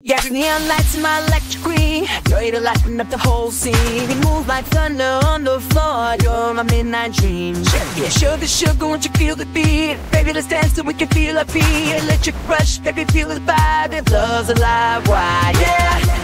Yeah, the neon lights in my electric queen. You're to lighten up the whole scene. You move like thunder on the floor. You're my midnight dream. Yeah, sugar, sugar, won't you feel the beat? Baby, let's dance so we can feel our feet. Electric rush, baby, feel the vibe. If love's alive, why? Yeah.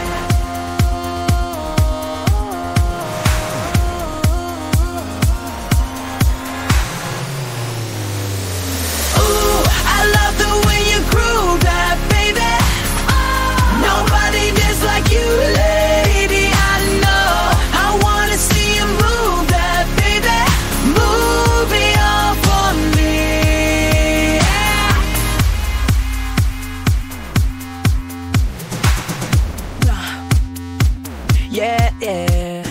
Yeah, yeah.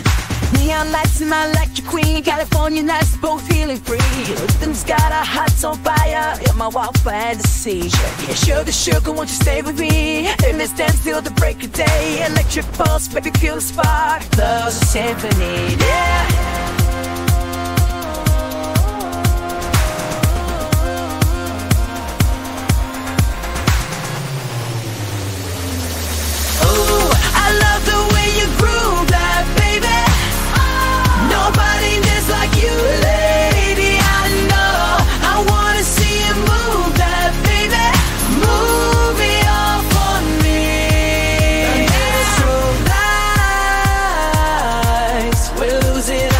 Neon lights in my electric queen. California nights, both feeling free. Rhythm's got our hearts on fire. In my wild fantasy. Yeah, sugar, sugar, won't you stay with me? And let's dance till the break of day. Electric pulse, baby, feel the spark. Love's a symphony. Yeah. losing.